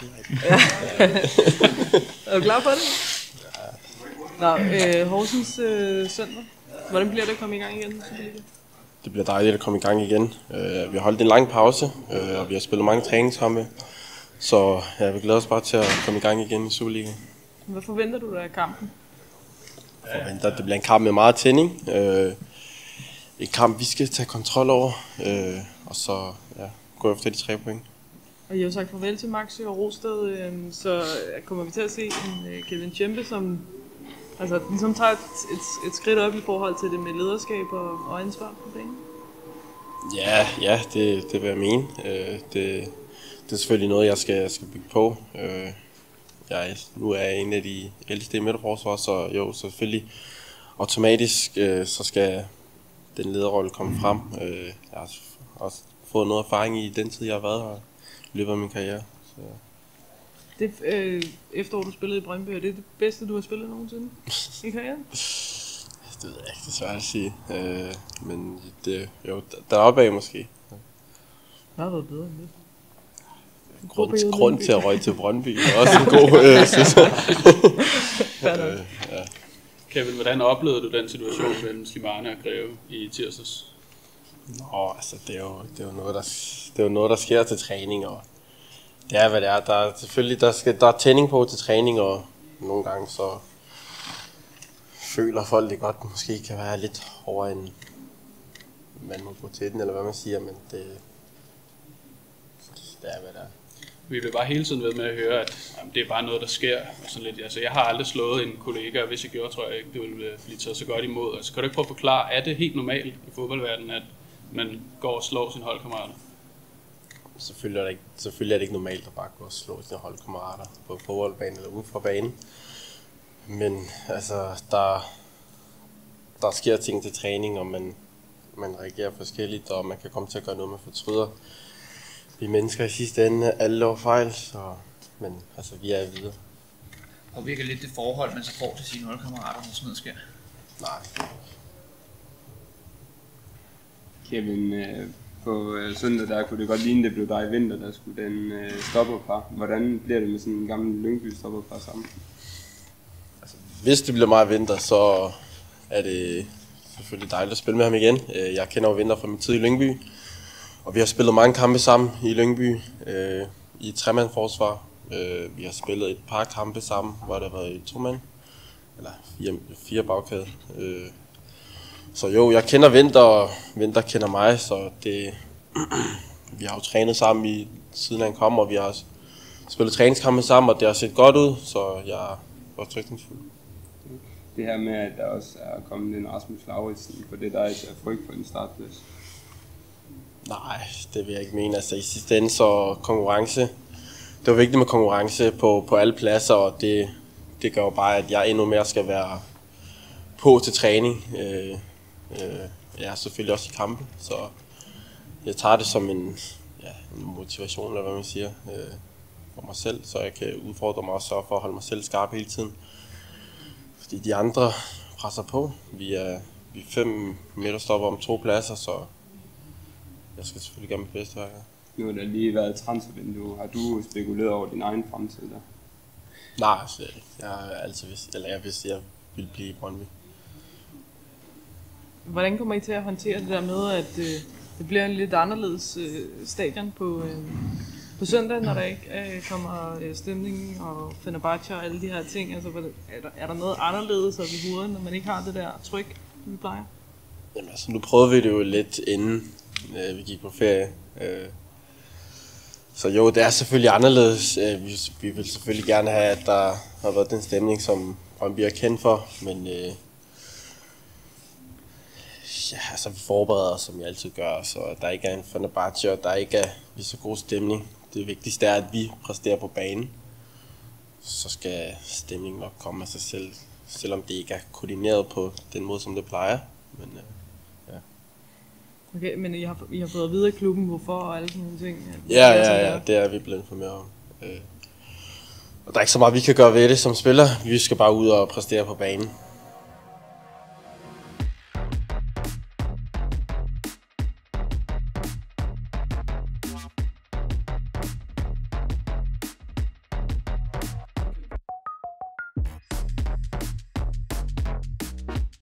godt like. Er du klar på det? Nå, øh, Horsens øh, søndag. Hvordan bliver det at komme i gang igen? Det bliver dejligt at komme i gang igen. Øh, vi har holdt en lang pause, øh, og vi har spillet mange træningskampe. Så ja, vi glæder os bare til at komme i gang igen i Superligaen. Hvad forventer du dig af kampen? Jeg forventer, at det bliver en kamp med meget tænding. Øh, en kamp, vi skal tage kontrol over, øh, og så ja, gå efter de tre point. Og jeg har sagt farvel til Maxi og Rosted, øhm, øh, så kommer vi til at se en øh, Kevin Tjempe, som altså, ligesom tager et, et, et skridt op i forhold til det med lederskab og, og ansvar på banen. Ja, ja, det, det vil jeg mene. Øh, det, det er selvfølgelig noget, jeg skal, skal bygge på. Øh, jeg, nu er jeg en af de ældste i midterforsvar, så jo, selvfølgelig automatisk, øh, så skal den lederrolle komme frem. Øh, jeg har også fået noget erfaring i den tid, jeg har været her løbet af min karriere. Så. Det øh, efterår, du spillede i Brøndby, er det det bedste, du har spillet nogensinde i karrieren? Det ved jeg ikke, det er svært at sige. Øh, men det, jo, deroppe af måske. Det har været bedre end det. Grund, grund til at røge til Brøndby er også en god øh, sæson. Øh, ja. Kevin, hvordan oplevede du den situation mellem Slimane og Greve i tirsdags? Nå, altså, det er jo, det er jo noget, der, det er jo noget, der sker til træning, og det er, hvad det er. Der er selvfølgelig, der, skal, der er tænding på til træning, og nogle gange så føler folk det godt, måske kan være lidt over en man må gå til den, eller hvad man siger, men det, det er, hvad det er. Vi vil bare hele tiden ved med at høre, at jamen, det er bare noget, der sker. Og sådan lidt. Altså, jeg har aldrig slået en kollega, og hvis jeg gjorde, tror jeg ikke, det ville øh, blive taget så godt imod. Altså, kan du ikke prøve at forklare, er det helt normalt i fodboldverdenen, at man går og slår sine holdkammerater? Selvfølgelig er, det ikke, selvfølgelig er det ikke normalt at bare gå og slå sine holdkammerater på fodboldbanen eller uden for banen. Men altså, der, der sker ting til træning, og man, man reagerer forskelligt, og man kan komme til at gøre noget, man fortryder. Vi er mennesker i sidste ende, alle laver fejl, så, men altså, vi er videre. Og virker lidt det forhold, man så får til sine holdkammerater, når sådan noget sker. Nej, Kevin, øh, på øh, søndag der kunne det godt ligne, det blev dig i vinter, der skulle den øh, stopperpar. Hvordan bliver det med sådan en gammel Lyngby stopperpar sammen? Altså, hvis det bliver meget vinter, så er det selvfølgelig dejligt at spille med ham igen. Øh, jeg kender jo Vinter fra min tid i Lyngby, og vi har spillet mange kampe sammen i Lyngby øh, i tremandforsvar. Øh, Vi har spillet et par kampe sammen, hvor der har været i to mand, eller fire, fire bagkæde. Øh, så jo, jeg kender Vinter, og Vinter kender mig, så det, vi har jo trænet sammen i, siden han kom, og vi har spillet træningskampe sammen, og det har set godt ud, så jeg er fortrykningsfuld. Det her med, at der også er kommet en Rasmus Lauritsen på det, der er frygt for en startplads. Nej, det vil jeg ikke mene. Altså i sidste ende så konkurrence. Det var vigtigt med konkurrence på, på alle pladser, og det, det gør jo bare, at jeg endnu mere skal være på til træning. Øh, øh, jeg er selvfølgelig også i kampe, så jeg tager det som en, ja, en motivation, eller hvad man siger, øh, for mig selv, så jeg kan udfordre mig og sørge for at holde mig selv skarp hele tiden. Fordi de andre presser på. Vi er, vi er fem midterstopper om to pladser, så jeg skal selvfølgelig gøre mit bedste hver gang. Nu har der lige været et transfervindue. Har du spekuleret over din egen fremtid der? Nej, slet ikke. Jeg har altid vidst, eller jeg vidste, at jeg ville blive i Brøndby. Hvordan kommer I til at håndtere det der med, at øh, det bliver en lidt anderledes øh, stadion på, øh, på søndag, når der ikke øh, kommer øh, stemning og Fenerbahce og alle de her ting? Altså, er, der, er der noget anderledes op i hovedet, når man ikke har det der tryk, som vi plejer? Jamen altså, nu prøvede vi det jo lidt inden øh, vi gik på ferie. Øh, så jo, det er selvfølgelig anderledes. Øh, vi, vi vil selvfølgelig gerne have, at der har været den stemning, som Brøndby er kendt for, men øh, ja, altså, vi forbereder os, som vi altid gør, så der ikke er en Fenerbahce, og der ikke er lige så god stemning. Det vigtigste er, at vi præsterer på banen. Så skal stemningen nok komme af sig selv, selvom det ikke er koordineret på den måde, som det plejer. Men, øh, Okay, men I har, I har fået at vide af klubben, hvorfor og alle sådan nogle ting? Ja, ja, ja, det er vi blevet informeret om. Øh, Og der er ikke så meget, vi kan gøre ved det som spiller. Vi skal bare ud og præstere på banen.